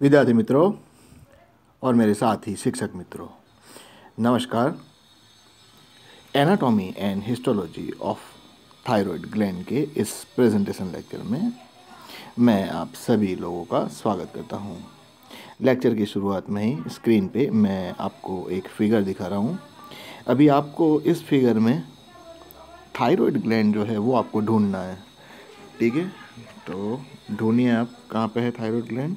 विद्यार्थी मित्रों और मेरे साथी शिक्षक मित्रों, नमस्कार anatomy and histology of thyroid gland के इस प्रेजेंटेशन लेक्चर में मैं आप सभी लोगों का स्वागत करता हूँ। लेक्चर की शुरुआत में ही स्क्रीन पे मैं आपको एक फिगर दिखा रहा हूँ। अभी आपको इस फिगर में थायराइड ग्लैंड जो है वो आपको ढूंढना है ठीक है तो ढूंढिए आप कहाँ पे है थायराइड ग्लैंड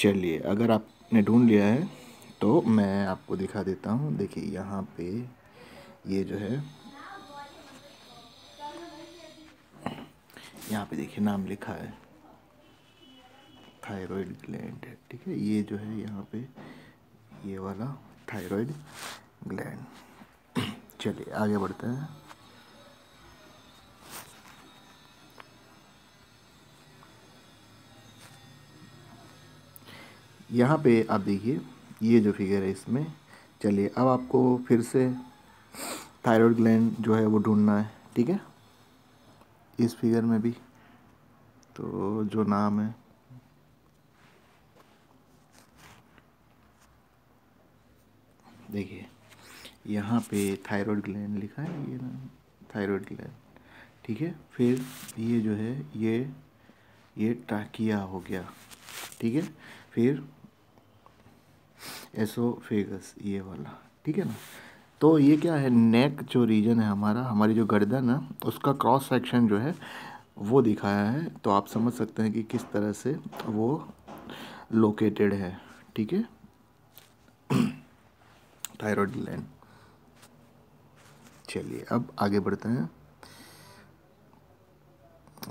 चलिए, अगर आपने ढूंढ लिया है तो मैं आपको दिखा देता हूँ। देखिए, यहाँ पे ये जो है, यहाँ पे देखिए, नाम लिखा है। थायराइड ग्लैंड है ठीक है? ये जो है, यहाँ पे ये वाला थायराइड ग्लैंड। चलिए, आगे बढ़ते हैं। यहाँ पे आप देखिए, ये जो फिगर है इसमें, चलिए अब आपको फिर से थायराइड ग्लैंड जो है वो ढूंढना है, ठीक है? इस फिगर में भी तो जो नाम है, देखिए, यहाँ पे थायराइड ग्लैंड लिखा है, ये नाम थायराइड ग्लैंड ठीक है? फिर ये जो है, ये ये टाकिया हो गया, ठीक है? फिर एसोफेगस, ये वाला। ठीक है ना? तो ये क्या है? नेक जो रीजन है हमारा, हमारी जो गर्दन है, उसका क्रॉस सेक्शन जो है, वो दिखाया है। तो आप समझ सकते हैं कि किस तरह से वो लोकेटेड है। ठीक है? थायराइड ग्लैंड चलिए, अब आगे बढ़ते हैं।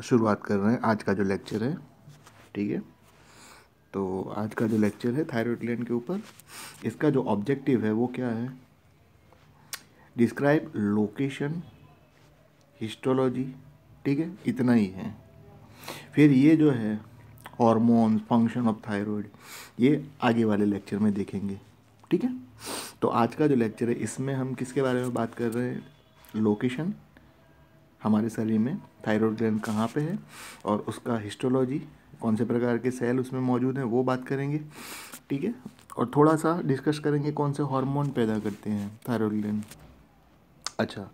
शुरुआत कर रहे हैं आज का जो लेक्चर है। ठीक है? तो आज का जो लेक्चर है थायराइड ग्लैंड के ऊपर, इसका जो ऑब्जेक्टिव है वो क्या है? डिस्क्राइब लोकेशन हिस्टोलॉजी ठीक है? इतना ही है। फिर ये जो है हॉर्मोन्स फ़ंक्शन ऑफ़ थायराइड ये आगे वाले लेक्चर में देखेंगे। ठीक है? तो आज का जो लेक्चर है, इसमें हम किसके बारे में बात कर रहे हैं? लोकेशन हमारे शरीर में थायराइड ग्लैंड कहाँ पे है? और उसका हिस्टोलॉजी कौन से प्रकार के सेल उसमें मौजूद हैं, वो बात करेंगे, ठीक है? और थोड़ा सा डिस्कस करेंगे कौन से हार्मोन पैदा करते हैं थायराइड ग्लैंड अच्छा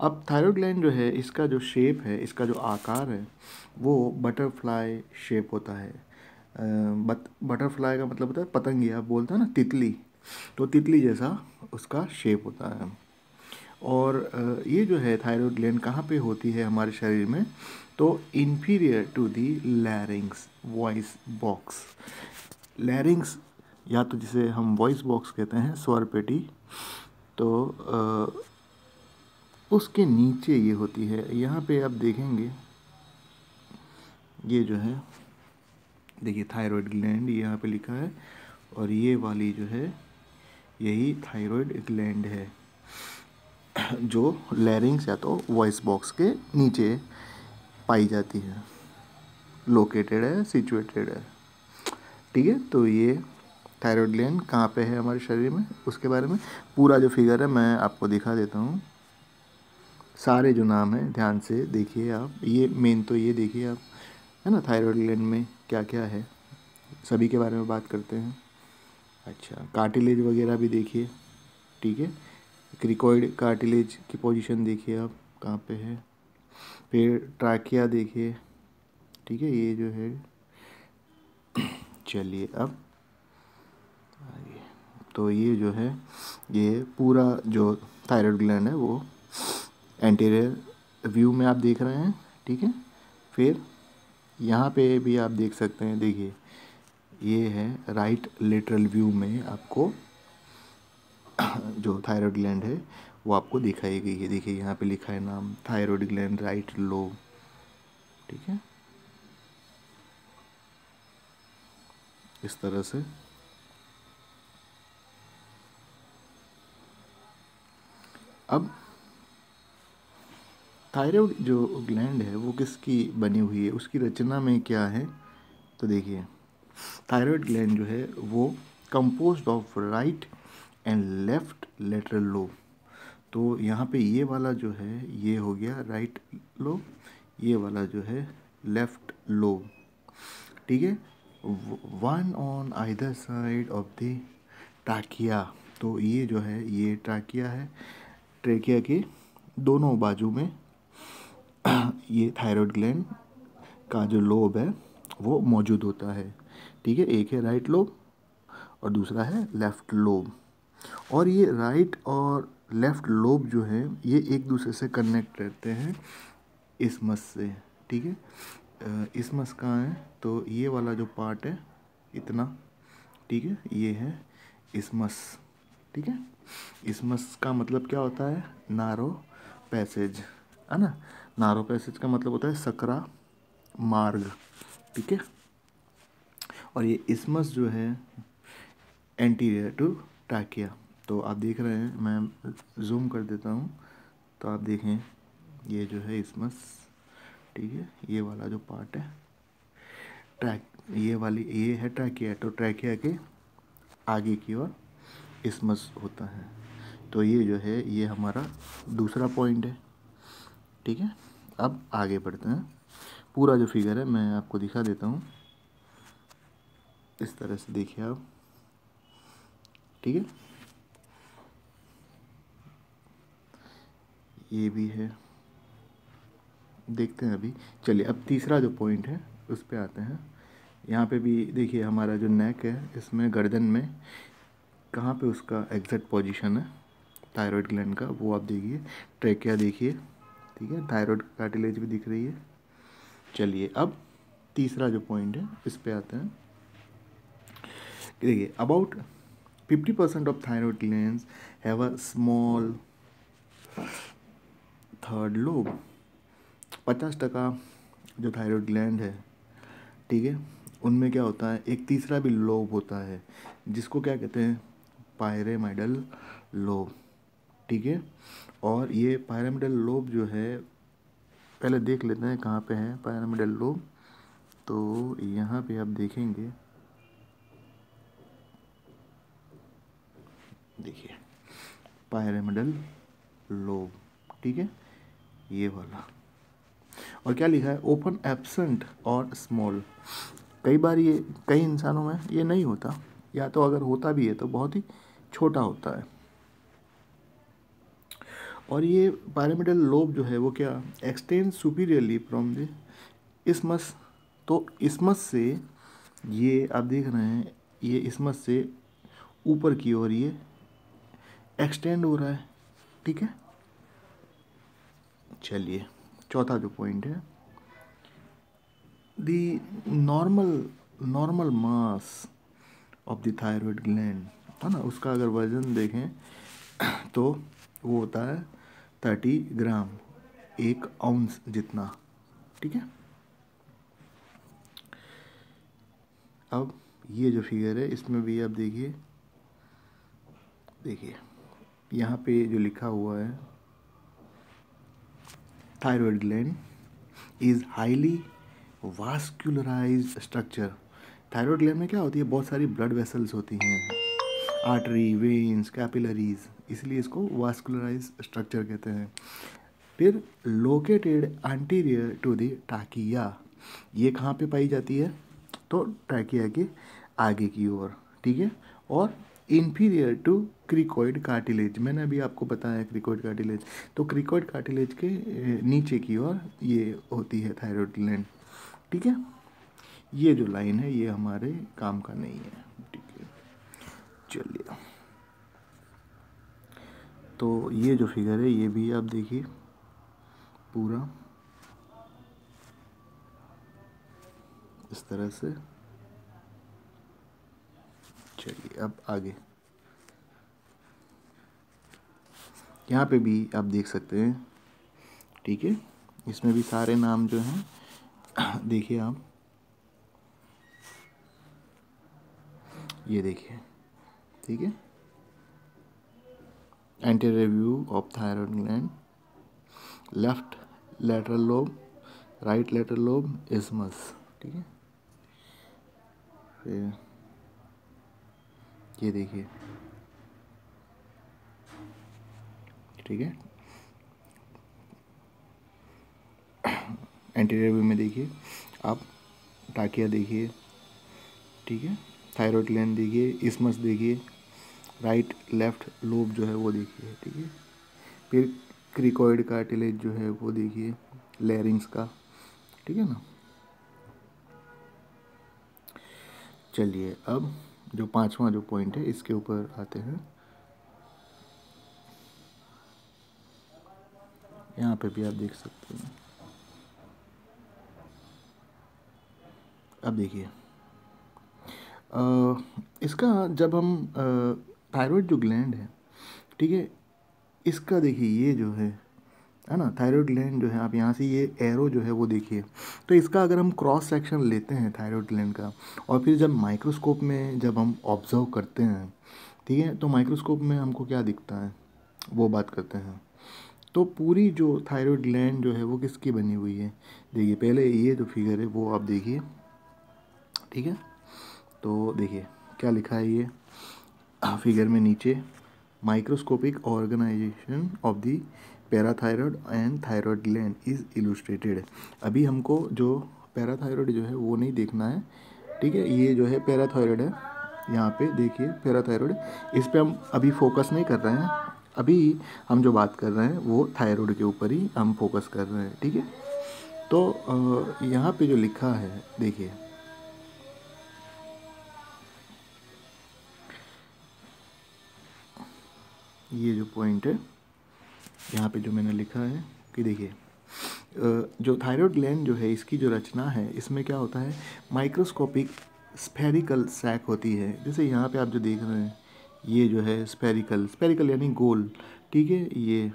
अब थायराइड ग्लैंड जो है, इसका जो शेप है, इसका जो आकार है, वो बटरफ्लाई शेप होता है। बट बटरफ्लाई का मतलब होता है पतंगी, आप बोलते हैं ना, तितली। तो तितली जैसा उसका शेप होता है। और ये जो है थायराइड ग्लैंड कहाँ पे होती है हमारे शरीर में? तो inferior to the larynx voice box larynx या तो जिसे हम वॉइस बॉक्स कहते हैं स्वर पेटी तो आ, उसके नीचे ये होती है। यहाँ पे आप देखेंगे ये जो है देखिए थायराइड ग्लैंड यहाँ पे लिखा है और ये वाली जो है यही थायराइड ग्लैंड है जो लैरिंग्स या तो वॉइस बॉक्स के नीचे पाई जाती है। लोकेटेड है सिचुएटेड है। ठीक है तो ये थायराइड ग्लैंड कहाँ पे है हमारे शरीर में? उसके बारे में पूरा जो फिगर है मैं आपको दिखा देता हूँ। सारे जो नाम हैं, ध्यान से देखिए आप। ये मेन तो ये देखिए आप, है ना? थायराइड ग्लैंड में क्या क्या है? सभी के बारे में बात करते हैं। अच्छा कार्टिलेज वगैरह भी देखिए। ठीक है क्रिकोइड कार्टिलेज की पोजीशन देखिए आप, कहाँ पे है? फिर ट्रैकिया देखिए। ठीक है, ये जो है। चलिए, अब तो ये जो है, ये पूरा जो थायराइड ग्लैंड है, वो एंटीरियर व्यू में आप देख रहे हैं, ठीक है? फिर यहाँ पे भी आप देख सकते हैं, देखिए। ये है राइट लेटरल व्यू में आपको जो थायराइड ग्लैंड है वो आपको दिखाई गई है। देखिए, यहाँ पे लिखा है नाम थायराइड ग्लैंड राइट लो ठीक है? इस तरह से। अब थायराइड जो ग्लैंड है, वो किसकी बनी हुई है? उसकी रचना में क्या है? तो देखिए थायराइड ग्लैंड जो है, वो composed of right and left lateral lobe तो यहाँ पे ये वाला जो है, ये हो गया राइट लोब ये वाला जो है लेफ़्ट लोब ठीक है? One on either side of the टाकिया तो ये जो है, ये ट्राकिया है ट्रेकिया के दोनों बाजू में, ये थायराइड ग्लैंड का जो लोब है, वो मौजूद होता है, ठीक है? एक है राइट लोब और दूसरा है लेफ़्ट लोब और ये राइट और लेफ़्ट लोब जो है, ये एक दूसरे से कनेक्ट रहते हैं इसमस से, ठीक है? इसमस कहाँ है? तो ये वाला जो पार्ट है, इतना, ठीक है? ये है इसमस ठीक है? इसमस का मतलब क्या होता है? नारो पैसेज है ना? नारो पैसेज का मतलब होता है सकरा मार्ग, ठीक है? और ये इसमस जो है एंटीरियर टू टाकिया तो आप देख रहे हैं, मैं जूम कर देता हूँ तो आप देखें, ये जो है इसमस ठीक है, ये वाला जो पार्ट है ट्रैक ये वाली, ये है ट्रैकिया तो ट्रैकिया के आगे की ओर इसमस होता है। तो ये जो है, ये हमारा दूसरा पॉइंट है, ठीक है? अब आगे बढ़ते हैं। पूरा जो फिगर है, मैं आपको दिखा देता हूँ। इस तरह से देखिए आप, ठीक है? ये भी है। देखते हैं अभी। चलिए, अब तीसरा जो पॉइंट है, उस पर आते हैं। यहाँ पे भी देखिए, हमारा जो नेक है, इसमें गर्दन में, कहाँ पे उसका एग्जैक्ट पोजीशन है? थायराइड ग्लैंड का, वो आप देखिए। ट्रेकिया देखिए, ठीक है? थायराइड कार्टिलेज भी दिख रही है। चलिए, अब तीसरा जो पॉइंट है, इस पर आते हैं। देखिए about fifty percent of thyroid glands have a small third lobe पचास टका जो थायराइड ग्लैंड है, ठीक है? उनमें क्या होता है, एक तीसरा भी लोब होता है, जिसको क्या कहते हैं? पायरेमाइडल लोब ठीक है? और ये पायरामिडल लोब जो है, पहले देख लेते हैं कहाँ पे है पायरामिडल लोब तो यहाँ पे आप देखेंगे, देखिए पायरामिडल लोब ठीक है? ये वाला। और क्या लिखा है? ओपन एबसेंट और स्मॉल कई बार ये, कई इंसानों में ये नहीं होता। या तो अगर होता भी है तो बहुत ही छोटा होता है। और ये पायरामिडल लोब जो है वो क्या extend superiorly from the isthmus तो इसमस से ये आप देख रहे हैं, ये इसमस से ऊपर की ओर ये एक्सटेंड हो रहा है। ठीक है? चलिए, चौथा जो पॉइंट है the normal normal mass of thyroid gland है ना? उसका अगर वज़न देखें तो वो होता है थर्टी ग्राम एक आउंस जितना, ठीक है? अब ये जो फिगर है, इसमें भी आप देखिए देखिए, यहाँ पे जो लिखा हुआ है thyroid gland is highly vascularised structure thyroid gland में क्या होती है? बहुत सारी ब्लड वेसल्स होती हैं। आर्टरी वेन्स कैपिलरीज इसलिए इसको वास्कुलराइज स्ट्रक्चर कहते हैं। फिर लोकेटेड एंटीरियर टू द टाकिया ये कहाँ पे पाई जाती है? तो टाकिया के आगे की ओर, ठीक है? और इन्फीरियर टू क्रिकोइड कार्टिलेज मैंने अभी आपको बताया क्रिकोइड कार्टिलेज तो क्रिकोइड कार्टिलेज के नीचे की ओर ये होती है थायराइड ग्लैंड ठीक है? ये जो लाइन है, ये हमारे काम का नहीं है. ठीक है. चलिए. तो ये जो फिगर है, ये भी आप देखिए. पूरा. इस तरह से. चलिए, अब आगे। यहाँ पे भी आप देख सकते हैं, ठीक है? इसमें भी सारे नाम जो हैं, देखिए आप। ये देखिए, ठीक है? Anterior review of thyroid gland left lateral lobe right lateral lobe isthmus ठीक है? फिर ये देखिए। ठीक है? एंटीरियर व्यू में देखिए। आप टाकिया देखिए, ठीक है? थायराइड ग्लैंड देखिए इसमस देखिए राइट लेफ़्ट लोब जो है वो देखिए, ठीक है? फिर क्रिकॉइड कार्टिलेज जो है वो देखिए लेरिंग्स का, ठीक है ना? चलिए, अब जो पांचवा जो पॉइंट है, इसके ऊपर आते हैं। यहाँ पे भी आप देख सकते हैं। अब देखिए। इसका जब हम थायराइड जो ग्लैंड है, ठीक है, इसका देखिए, ये जो है है ना? थायराइड ग्लैंड जो है, आप यहाँ से ये एरो जो है वो देखिए। तो इसका अगर हम क्रॉस सेक्शन लेते हैं थायराइड ग्लैंड का, और फिर जब माइक्रोस्कोप में जब हम ऑब्ज़र्व करते हैं, ठीक है? तो माइक्रोस्कोप में हमको क्या दिखता है? वो बात करते हैं। तो पूरी जो थायराइड ग्लैंड जो है वो किसकी बनी हुई है? देखिए, पहले ये जो फिगर है, वो आप देखिए। ठीक है? तो देखिए, क्या लिखा है ये? फिगर में नीचे microscopic organisation of the parathyroid and thyroid gland is illustrated अभी हमको जो पैराथायरॉयड जो है वो नहीं देखना है। ठीक है? ये जो है पैराथायरॉयड है। यहाँ पे देखिए, पैराथायरॉयड। इस पर हम अभी फोकस नहीं कर रहे हैं। अभी हम जो बात कर रहे हैं, वो थायराइड के ऊपर ही हम फोकस कर रहे हैं। ठीक है? तो यहाँ पे जो लिखा है, देखिए। ये जो पॉइंट है यहाँ पे जो मैंने लिखा है, कि देखिए जो थायराइड ग्लैंड जो है, इसकी जो रचना है, इसमें क्या होता है माइक्रोस्कोपिक स्फेरिकल सैक होती है। जैसे यहाँ पे आप जो देख रहे हैं, ये जो है स्पेरिकल स्पेरिकल यानी गोल, ठीक है? ये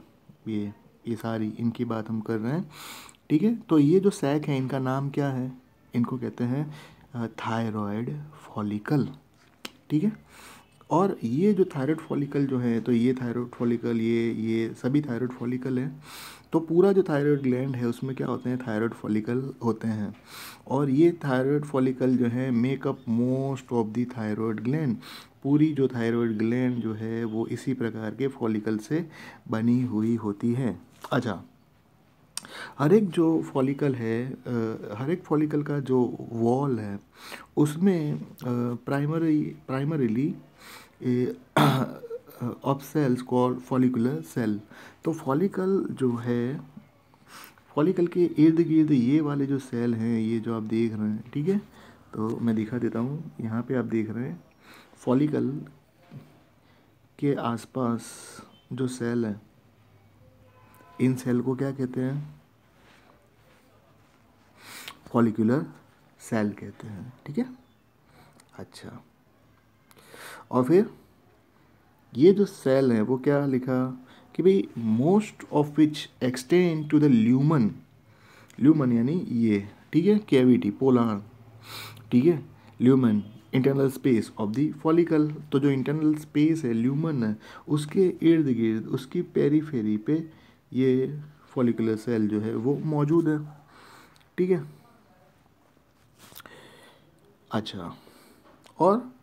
ये ये सारी, इनकी बात हम कर रहे हैं, ठीक है? तो ये जो सैक है, इनका नाम क्या है? इनको कहते हैं थायराइड फॉलिकल ठीक है? और ये जो थायराइड फॉलिकल जो है तो ये थायराइड फॉलिकल ये ये सभी थायराइड फॉलिकल है। तो पूरा जो थायराइड ग्लैंड है, उसमें क्या होते हैं? थायराइड फॉलिकल होते हैं। और ये थायराइड फॉलिकल जो है make up most of the thyroid gland पूरी जो थायराइड ग्लैंड जो है, वो इसी प्रकार के फॉलिकल से बनी हुई होती है। अच्छा हर एक जो फॉलिकल है हर एक फॉलिकल का जो वॉल है, उसमें primary primarily of cells call follicular cell तो फॉलिकल जो है फॉलिकल के इर्द गिर्द ये वाले जो सेल हैं, ये जो आप देख रहे हैं, ठीक है? तो मैं दिखा देता हूँ, यहाँ पे आप देख रहे हैं फॉलिकल के आसपास जो सेल है, इन सेल को क्या कहते हैं? फॉलिकुलर सेल कहते हैं, ठीक है? अच्छा। और फिर ये जो सेल है, वो क्या लिखा? कि भाई most of which extend to the lumen lumen यानी ये, ठीक है? कैविटी पोलार ठीक है? Lumen internal space of the follicle तो जो इंटरनल स्पेस है ल्यूमन है, उसके इर्द गिर्द, उसकी पेरीफेरी पे ये फॉलिकुलर सेल जो है, वो मौजूद है। ठीक है? अच्छा और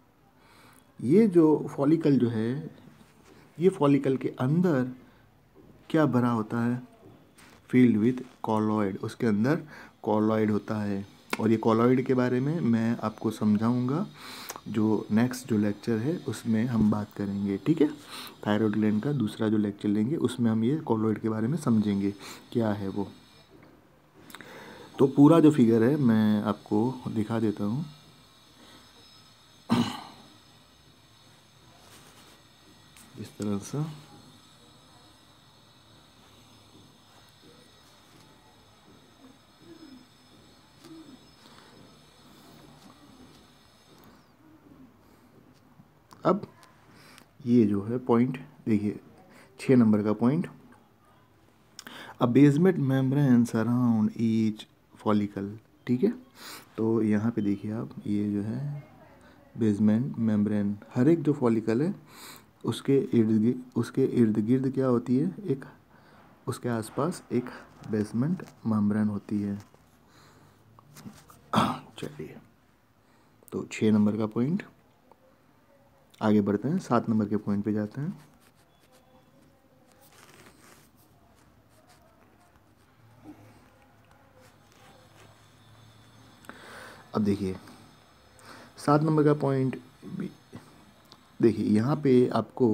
ये जो फॉलिकल जो है, ये फॉलिकल के अंदर क्या भरा होता है? फ़ील्ड विथ कॉलॉइड उसके अंदर कॉलॉइड होता है। और ये कॉलॉइड के बारे में मैं आपको समझाऊँगा जो नेक्स्ट जो लेक्चर है, उसमें हम बात करेंगे। ठीक है? थायरॉयड ग्लैंड का दूसरा जो लेक्चर लेंगे, उसमें हम ये कॉलॉइड के बारे में समझेंगे, क्या है वो। तो पूरा जो फिगर है, मैं आपको दिखा देता हूँ। इस तरह से। अब ये जो है पॉइंट देखिए छः नंबर का पॉइंट अब basement membrane around each follicle ठीक है? तो यहाँ पे देखिए आप, ये जो है बेसमेंट मेम्ब्रेन हर एक जो फॉलिकल है उसके इर्द उसके इर्द गिर्द क्या होती है? एक, उसके आसपास एक बेसमेंट मेम्ब्रेन होती है। चलिए तो छः नंबर का पॉइंट आगे बढ़ते हैं, सात नंबर के पॉइंट पे जाते हैं। अब देखिए, सात नंबर का पॉइंट देखिए, यहाँ पे आपको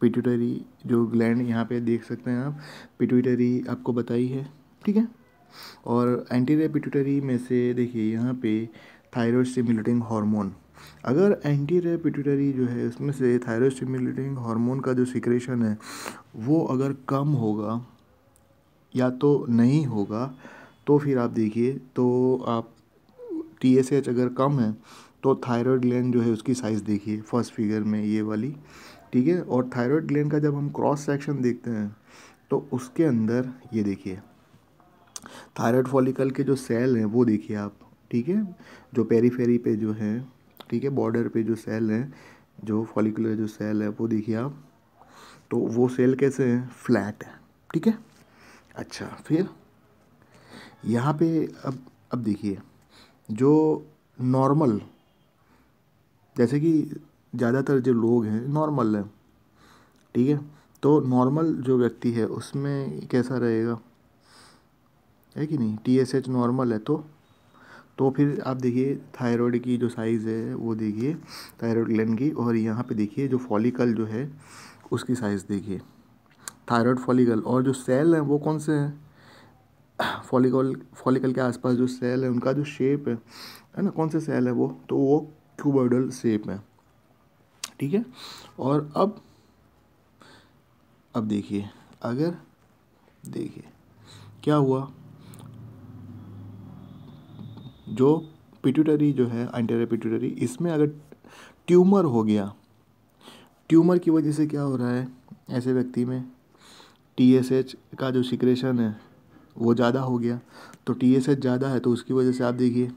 पिट्यूटरी जो ग्लैंड यहाँ पे देख सकते हैं आप पिट्यूटरी आपको बताई है, ठीक है? और एंटीरियर पिट्यूटरी में से देखिए, यहाँ पे थायराइड स्टिमुलेटिंग हार्मोन अगर एंटीरियर पिट्यूटरी जो है, उसमें से थायराइड स्टिमुलेटिंग हार्मोन का जो सिक्रेशन है, वो अगर कम होगा या तो नहीं होगा तो फिर आप देखिए तो आप टी एस एच अगर कम है तो थायराइड ग्लैंड जो है उसकी साइज़ देखिए फ़र्स्ट फिगर में ये वाली, ठीक है? और थायराइड ग्लैंड का जब हम क्रॉस सेक्शन देखते हैं तो उसके अंदर ये देखिए थायराइड फॉलिकल के जो सेल हैं, वो देखिए आप, ठीक है? जो पेरीफेरी पे जो है, ठीक है? बॉर्डर पे जो सेल हैं, जो फॉलिकुलर जो सेल है, वो देखिए आप तो वो सेल कैसे हैं? फ्लैट है, ठीक है? अच्छा फिर यहाँ पे अब अब देखिए, जो नॉर्मल जैसे कि ज़्यादातर जो लोग हैं नॉर्मल हैं, ठीक है? तो नॉर्मल जो व्यक्ति है, उसमें कैसा रहेगा? है कि नहीं? टी एस एच नॉर्मल है तो? तो फिर आप देखिए थायराइड की जो साइज़ है, वो देखिए थायराइड ग्लैंड की, और यहाँ पे देखिए, जो फॉलिकल जो है, उसकी साइज़ देखिए। थायराइड फॉलिकल और जो सेल हैं, वो कौन से हैं? फॉलिकल फॉलिकल के आसपास जो सेल है, उनका जो शेप है है ना? कौन से सेल है वो? तो वो क्यूबर्डल शेप है ठीक है? और अब अब देखिए, अगर देखिए, क्या हुआ? जो पिट्यूटरी जो है एंटेरियर पिट्यूटरी इसमें अगर ट्यूमर हो गया ट्यूमर की वजह से क्या हो रहा है? ऐसे व्यक्ति में टी एस एच का जो सिक्रेशन है, वो ज़्यादा हो गया। तो टी एस एच ज़्यादा है तो उसकी वजह से आप देखिए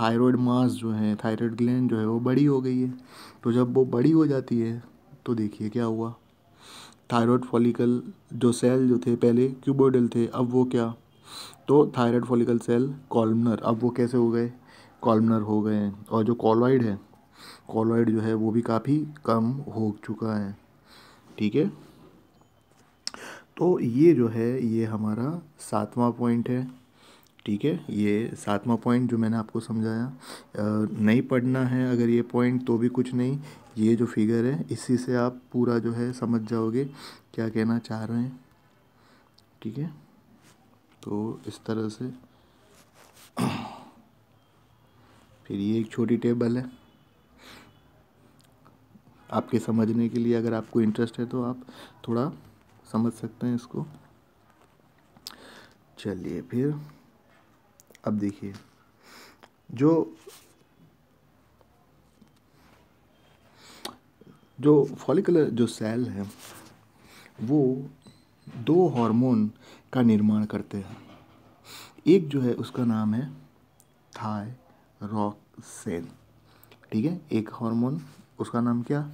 थायराइड मास जो है थायराइड ग्लैंड जो है, वो बड़ी हो गई है। तो जब वो बड़ी हो जाती है तो देखिए क्या हुआ। थायराइड फॉलिकल जो सेल जो थे, पहले क्यूबोडल थे, अब वो क्या? तो थायराइड फॉलिकल सेल कॉलमनर अब वो कैसे हो गए? कॉलमनर हो गए हैं। और जो कॉलॉइड है कॉलॉइड जो है, वो भी काफ़ी कम हो चुका है। ठीक है? तो ये जो है, ये हमारा सातवां पॉइंट है। ठीक है, ये सातवां पॉइंट जो मैंने आपको समझाया नहीं पढ़ना है अगर ये पॉइंट तो भी कुछ नहीं, ये जो फिगर है, इसी से आप पूरा जो है समझ जाओगे क्या कहना चाह रहे हैं। ठीक है तो इस तरह से फिर ये एक छोटी टेबल है। आपके समझने के लिए अगर आपको इंटरेस्ट है तो आप थोड़ा समझ सकते हैं इसको। चलिए फिर। अब देखिए, जो जो फॉलिकुलर जो सेल है, वो दो हार्मोन का निर्माण करते हैं। एक जो है उसका नाम है थाई सेन ठीक है? एक हार्मोन उसका नाम क्या?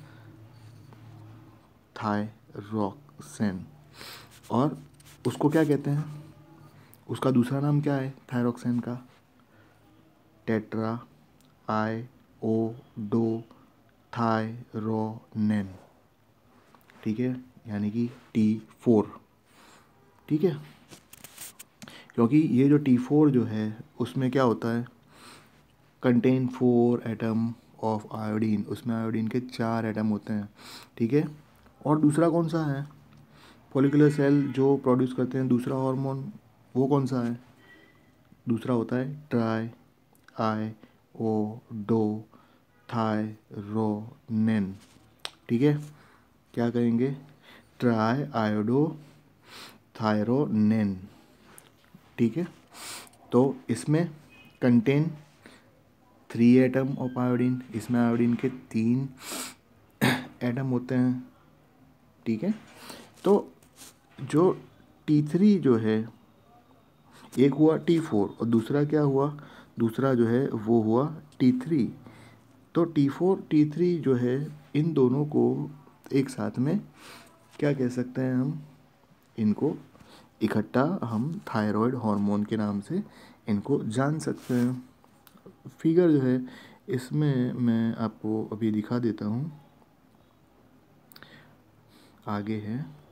थाई सेन और उसको क्या कहते हैं? उसका दूसरा नाम क्या है? थायरोक्सेन का। टेट्रा आई ओ डो थायरोनेन ठीक है? यानी कि टी फोर ठीक है? क्योंकि ये जो टी फोर जो है, उसमें क्या होता है? Contain four atom of iodine उसमें आयोडीन के चार एटम होते हैं। ठीक है? और दूसरा कौन सा है? फोलिकुलर सेल जो प्रोड्यूस करते हैं, दूसरा हार्मोन वो कौन सा है? दूसरा होता है triiodothyronine. ठीक है? क्या कहेंगे? ट्राई आयोडो थायरोनेन ठीक है? तो इसमें contain three atom of iodine इसमें आयोडीन के तीन एटम होते हैं। ठीक है? तो जो टी थ्री जो है एक हुआ टी फोर और दूसरा क्या हुआ? दूसरा जो है वो हुआ टी थ्री तो टी फोर टी थ्री जो है, इन दोनों को एक साथ में क्या कह सकते हैं हम? इनको इकट्ठा हम थायराइड हार्मोन के नाम से इनको जान सकते हैं। फिगर जो है, इसमें मैं आपको अभी दिखा देता हूँ। आगे है।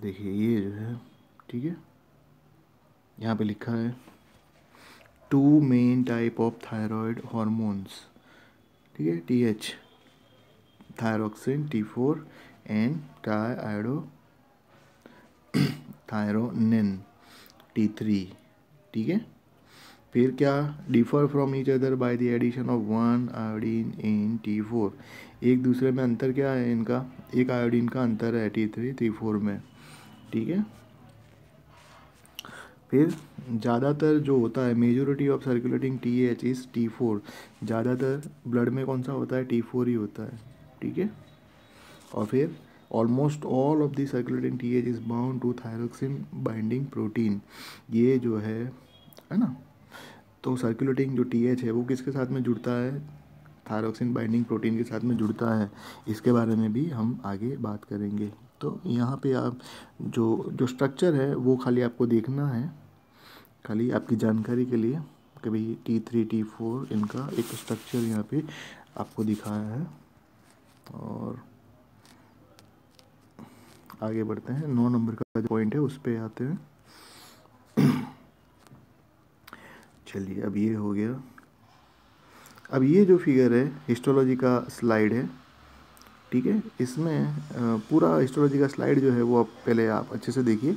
देखिए, ये जो है, ठीक है? यहाँ पे लिखा है two main type of thyroid hormones ठीक है? T H thyroxine T four and triiodothyronine T three ठीक है? फिर क्या differ from each other by the addition of one iodine in T four एक दूसरे में अंतर क्या है इनका? एक आयोडीन का अंतर है टी थ्री टी फोर में। ठीक है? फिर ज़्यादातर जो होता है majority of circulating T H is T four ज़्यादातर ब्लड में कौन सा होता है? टी फोर ही होता है, ठीक है? और फिर almost all of the circulating T H is bound to thyroxine binding protein ये जो है है ना? तो सर्कुलेटिंग जो टी एच है, वो किसके साथ में जुड़ता है? थायरोक्सिन बाइंडिंग प्रोटीन के साथ में जुड़ता है। इसके बारे में भी हम आगे बात करेंगे। तो यहाँ पे आप जो जो स्ट्रक्चर है, वो खाली आपको देखना है। खाली आपकी जानकारी के लिए कभी टी थ्री टी फोर इनका एक स्ट्रक्चर यहाँ पे आपको दिखाया है। और आगे बढ़ते हैं। नौ नंबर का जो पॉइंट है, उस पर आते हैं। चलिए, अब ये हो गया। अब ये जो फिगर है हिस्टोलॉजी का स्लाइड है। ठीक है? इसमें पूरा हिस्टोलॉजी का स्लाइड जो है वो आप पहले आप अच्छे से देखिए।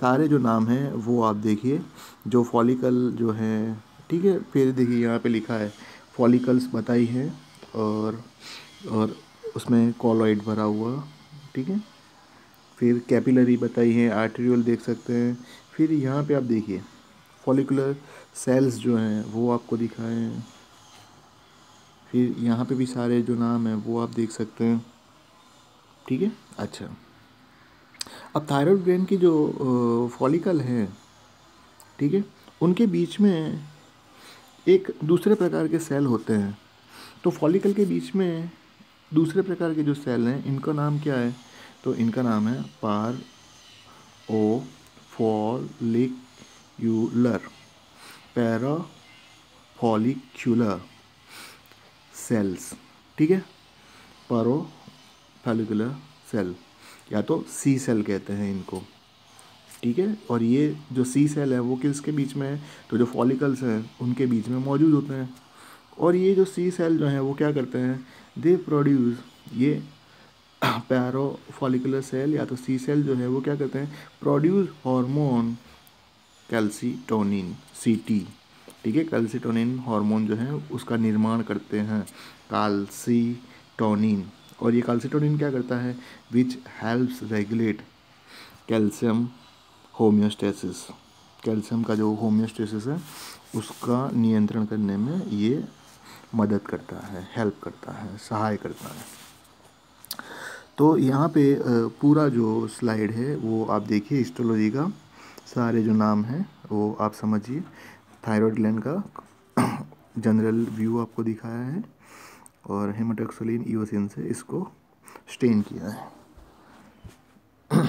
सारे जो नाम हैं वो आप देखिए, जो फॉलिकल जो है, ठीक है? फिर देखिए यहाँ पे लिखा है फॉलिकल्स बताई हैं और और उसमें कॉलॉइड भरा हुआ, ठीक है? फिर कैपिलरी बताई है आर्टेरियल देख सकते हैं। फिर यहाँ पे आप देखिए फॉलिकुलर सेल्स जो हैं वो आपको दिखाए फिर यहाँ पे भी सारे जो नाम हैं, वो आप देख सकते हैं। ठीक है? अच्छा। अब थायराइड ग्लैंड की जो फॉलिकल हैं, ठीक है? उनके बीच में एक दूसरे प्रकार के सेल होते हैं। तो फॉलिकल के बीच में दूसरे प्रकार के जो सेल हैं, इनका नाम क्या है? तो इनका नाम है पार ओ फॉलिक्यूलर, पैराफॉलिक्यूलर। सेल्स ठीक है? पारो फॉलिकुलर सेल या तो सी सेल कहते हैं इनको। ठीक है? और ये जो सी सेल है, वो किसके बीच में है? तो जो फॉलिकल्स हैं, उनके बीच में मौजूद होते हैं। और ये जो सी सेल जो हैं, वो क्या करते हैं? दे प्रोड्यूस ये पैरो फॉलिकुलर सेल या तो सी सेल जो है, वो क्या करते हैं? Produce hormone calcitonin C T ठीक है कैल्सिटोनिन हार्मोन जो है, उसका निर्माण करते हैं काल्सीटोनिन और ये कैल्सीटोनिन क्या करता है? Which helps regulate calcium homeostasis calcium का जो होम्योस्टेसिस है, उसका नियंत्रण करने में ये मदद करता है हेल्प करता है, सहाय करता है। तो यहाँ पे पूरा जो स्लाइड है, वो आप देखिए हिस्टोलॉजी का सारे जो नाम हैं, वो आप समझिए। थायराइड ग्लैंड का जनरल व्यू आपको दिखाया है और हेमाटोक्सोलिन ईओसिन से इसको स्टेन किया है।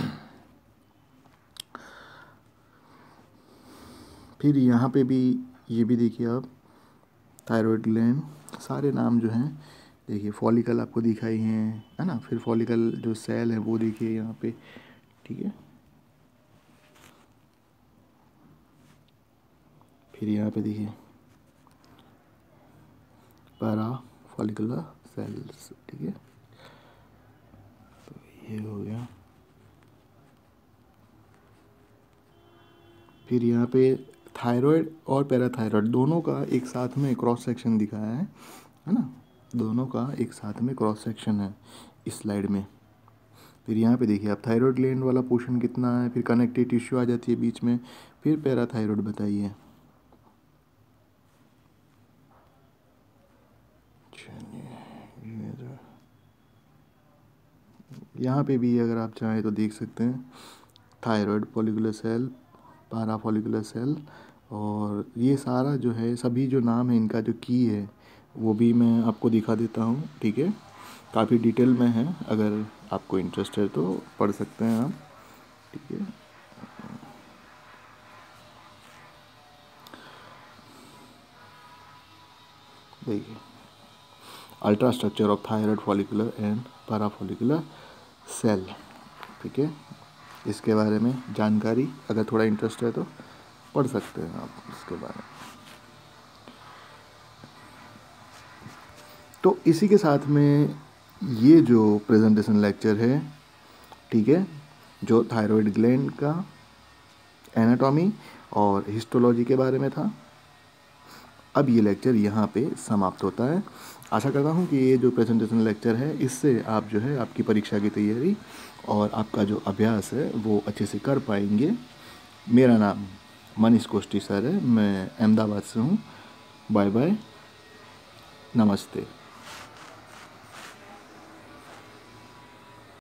फिर यहाँ पे भी ये भी देखिए आप थायराइड ग्लैंड सारे नाम जो हैं, देखिए, फॉलिकल आपको दिखाई हैं, है ना? फिर फॉलिकल जो सेल है वो देखिए यहाँ पे, ठीक है? फिर यहाँ पे देखिए। पैरा फॉलिकुलर सेल्स, ठीक है? तो ये हो गया। फिर यहाँ पे थायराइड और पैराथायराइड, दोनों का एक साथ में क्रॉस सेक्शन दिखाया है है ना? दोनों का एक साथ में क्रॉस सेक्शन है इस स्लाइड में। फिर यहाँ पे देखिए आप थायराइड ग्लैंड वाला पोर्शन कितना है, फिर कनेक्टिव टिश्यू आ जाती है बीच में, फिर पैराथायराइड बताइए। यहाँ पे भी अगर आप चाहें तो देख सकते हैं, thyroid follicular cell parafollicular cell और ये सारा जो है, सभी जो नाम है, इनका जो की है, वो भी मैं आपको दिखा देता हूँ, ठीक है? काफ़ी डिटेल में है, अगर आपको इंटरेस्ट है तो पढ़ सकते हैं आप, ठीक है? देखिए ultrastructure of thyroid follicular and parafollicular cell, ठीक है? इसके बारे में जानकारी, अगर थोड़ा इंटरेस्ट है तो पढ़ सकते हैं आप इसके बारे में। तो इसी के साथ में ये जो प्रेजेंटेशन लेक्चर है, ठीक है, जो थायराइड ग्लैंड का एनाटॉमी और हिस्टोलॉजी के बारे में था, अब ये लेक्चर यहाँ पे समाप्त होता है। आशा करता हूँ कि ये जो प्रेजेंटेशन लेक्चर है, इससे आप जो है आपकी परीक्षा की तैयारी और आपका जो अभ्यास है, वो अच्छे से कर पाएँगे। मेरा नाम मनीष कोष्टी सर है। मैं अहमदाबाद से हूँ। Bye bye. नमस्ते।